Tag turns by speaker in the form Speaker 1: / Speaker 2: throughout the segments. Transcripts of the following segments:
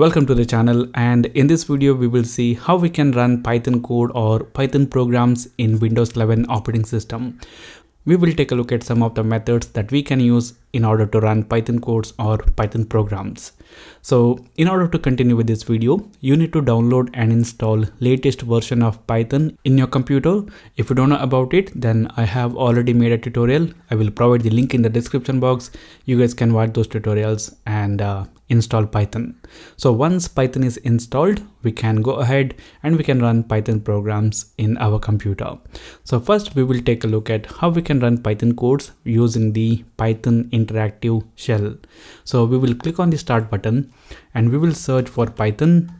Speaker 1: Welcome to the channel and in this video we will see how we can run Python code or Python programs in Windows 11 operating system. We will take a look at some of the methods that we can use in order to run Python codes or Python programs. So in order to continue with this video, you need to download and install latest version of Python in your computer. If you don't know about it, then I have already made a tutorial. I will provide the link in the description box. You guys can watch those tutorials and uh, install Python. So once Python is installed, we can go ahead and we can run Python programs in our computer. So first we will take a look at how we can run Python codes using the Python interactive shell. So we will click on the start button and we will search for Python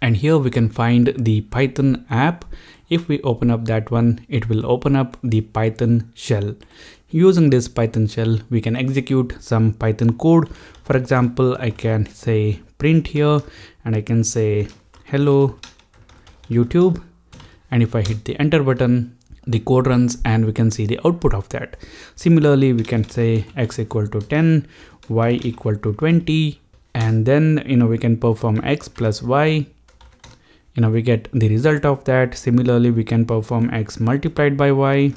Speaker 1: and here we can find the Python app. If we open up that one, it will open up the Python shell. Using this Python shell, we can execute some Python code. For example, I can say print here and I can say hello YouTube. And if I hit the enter button, the code runs and we can see the output of that. Similarly, we can say x equal to 10, y equal to 20, and then, you know, we can perform x plus y. You know, we get the result of that. Similarly, we can perform x multiplied by y.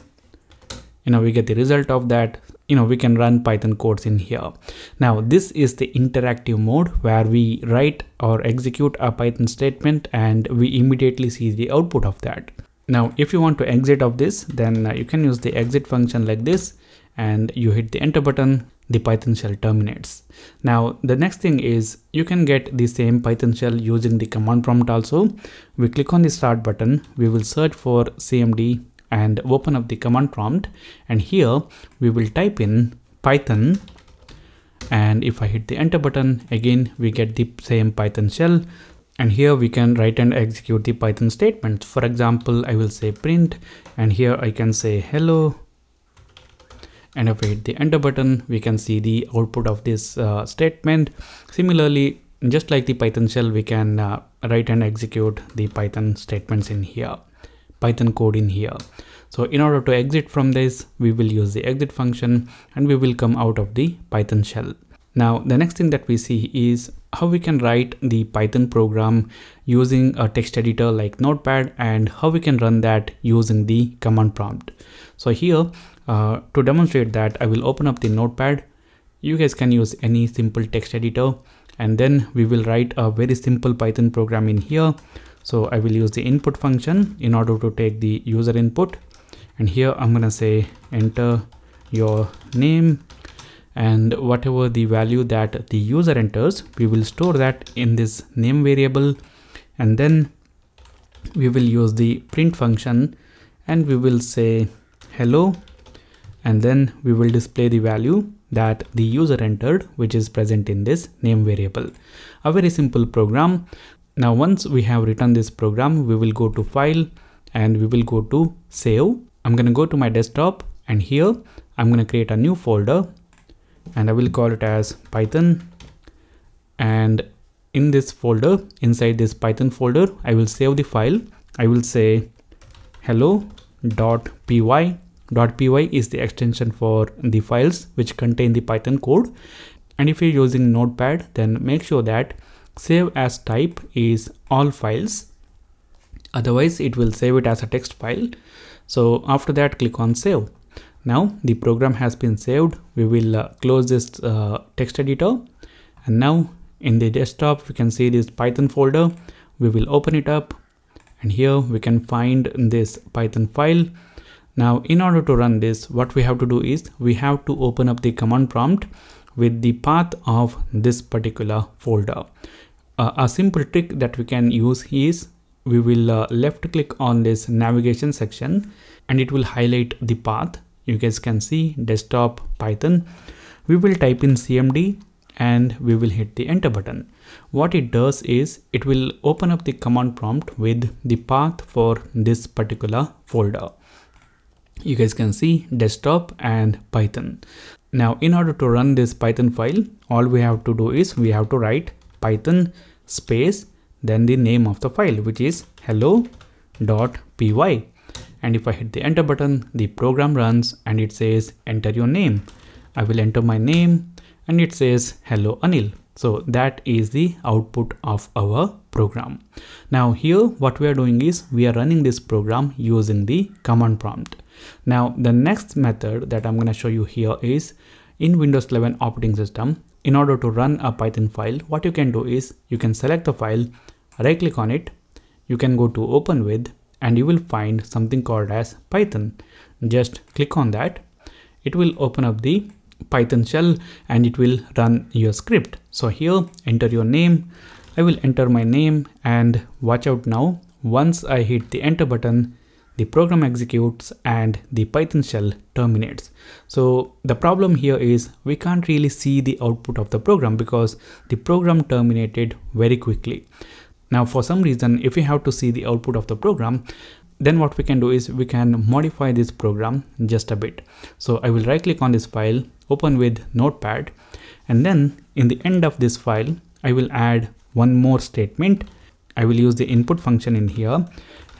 Speaker 1: You know, we get the result of that you know we can run python codes in here now this is the interactive mode where we write or execute a python statement and we immediately see the output of that now, if you want to exit of this, then uh, you can use the exit function like this and you hit the enter button, the Python shell terminates. Now, the next thing is you can get the same Python shell using the command prompt also. We click on the start button, we will search for CMD and open up the command prompt. And here we will type in Python. And if I hit the enter button again we get the same Python shell. And here we can write and execute the python statements. For example i will say print. And here i can say hello. And if I hit the enter button we can see the output of this uh, statement. Similarly just like the python shell we can uh, write and execute the python statements in here python code in here so in order to exit from this we will use the exit function and we will come out of the python shell now the next thing that we see is how we can write the Python program using a text editor like Notepad and how we can run that using the command prompt. So here uh, to demonstrate that I will open up the Notepad. You guys can use any simple text editor and then we will write a very simple Python program in here. So I will use the input function in order to take the user input. And here I'm gonna say enter your name and whatever the value that the user enters we will store that in this name variable. And then we will use the print function and we will say hello. And then we will display the value that the user entered which is present in this name variable. A very simple program now once we have written this program we will go to file and we will go to save. I'm going to go to my desktop and here i'm going to create a new folder and I will call it as Python. And in this folder inside this Python folder I will save the file. I will say hello.py .py is the extension for the files which contain the Python code. And if you're using notepad then make sure that save as type is all files otherwise it will save it as a text file so after that click on save now the program has been saved. We will uh, close this uh, text editor and now in the desktop we can see this Python folder. We will open it up and here we can find this Python file. Now in order to run this what we have to do is we have to open up the command prompt with the path of this particular folder. Uh, a simple trick that we can use is we will uh, left click on this navigation section and it will highlight the path. You guys can see desktop python. We will type in cmd and we will hit the enter button. What it does is it will open up the command prompt with the path for this particular folder. You guys can see desktop and python. Now in order to run this python file all we have to do is we have to write python space then the name of the file which is hello.py and if I hit the enter button the program runs and it says enter your name I will enter my name and it says hello Anil So that is the output of our program. Now here what we are doing is we are running this program using the command prompt. Now the next method that I'm going to show you here is in Windows 11 operating system in order to run a Python file what you can do is you can select the file right click on it you can go to open with and you will find something called as Python. Just click on that. It will open up the Python shell and it will run your script. So here enter your name. I will enter my name and watch out now. Once I hit the enter button the program executes and the Python shell terminates. So the problem here is we can't really see the output of the program because the program terminated very quickly. Now for some reason, if we have to see the output of the program, then what we can do is we can modify this program just a bit. So I will right click on this file, open with notepad, and then in the end of this file, I will add one more statement. I will use the input function in here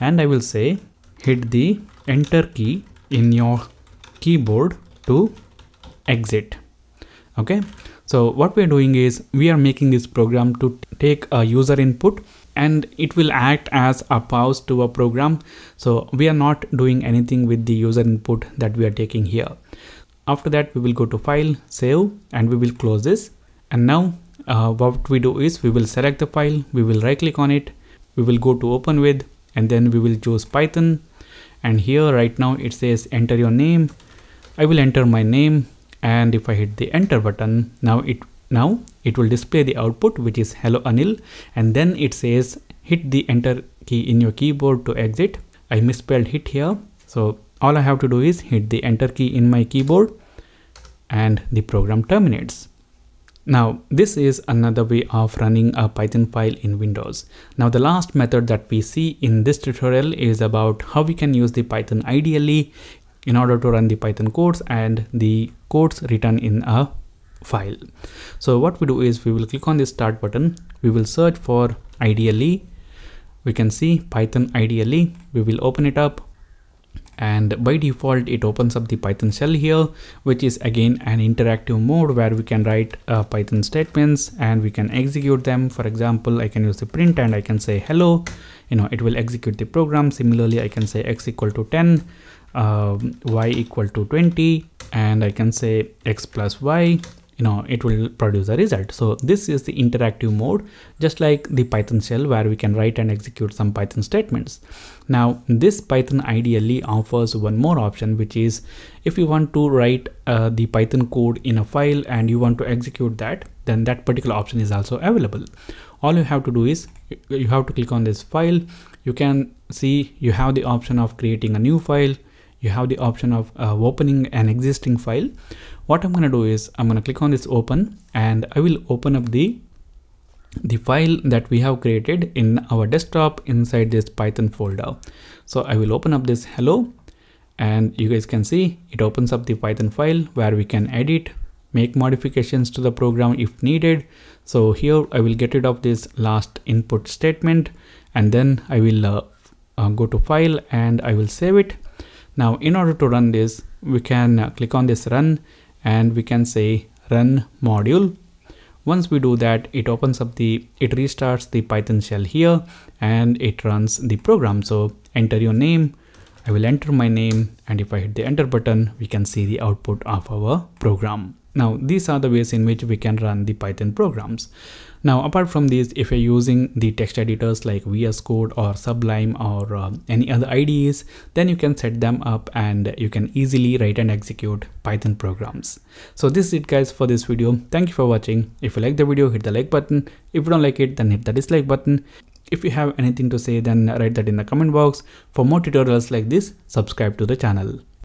Speaker 1: and I will say hit the enter key in your keyboard to exit. Okay? So what we're doing is we are making this program to take a user input and it will act as a pause to a program. So we are not doing anything with the user input that we are taking here. After that we will go to file save and we will close this. And now uh, what we do is we will select the file we will right click on it we will go to open with and then we will choose python and here right now it says enter your name. I will enter my name and if I hit the enter button now it now it will display the output which is hello Anil. And then it says hit the enter key in your keyboard to exit. I misspelled hit here. So all I have to do is hit the enter key in my keyboard and the program terminates now this is another way of running a Python file in Windows. Now the last method that we see in this tutorial is about how we can use the Python IDLE in order to run the Python codes and the codes written in a file. So what we do is we will click on the start button. We will search for IDLE. We can see Python IDLE. We will open it up and by default it opens up the python shell here which is again an interactive mode where we can write uh, python statements and we can execute them. For example i can use the print and i can say hello. You know it will execute the program. Similarly i can say x equal to 10 uh, y equal to 20 and i can say x plus y you know it will produce a result. So this is the interactive mode just like the python shell where we can write and execute some python statements. Now this python IDLE offers one more option which is if you want to write uh, the python code in a file and you want to execute that then that particular option is also available. All you have to do is you have to click on this file. You can see you have the option of creating a new file you have the option of uh, opening an existing file. What I'm gonna do is I'm gonna click on this open and I will open up the the file that we have created in our desktop inside this python folder. So I will open up this hello and you guys can see it opens up the python file where we can edit make modifications to the program if needed. So here I will get rid of this last input statement and then I will uh, uh, go to file and I will save it now in order to run this, we can uh, click on this run and we can say run module. Once we do that, it opens up the, it restarts the Python shell here and it runs the program. So enter your name, I will enter my name and if I hit the enter button, we can see the output of our program. Now these are the ways in which we can run the Python programs. Now, apart from these, if you're using the text editors like VS Code or Sublime or uh, any other IDEs, then you can set them up and you can easily write and execute Python programs. So this is it guys for this video. Thank you for watching. If you like the video, hit the like button. If you don't like it, then hit the dislike button. If you have anything to say, then write that in the comment box. For more tutorials like this, subscribe to the channel.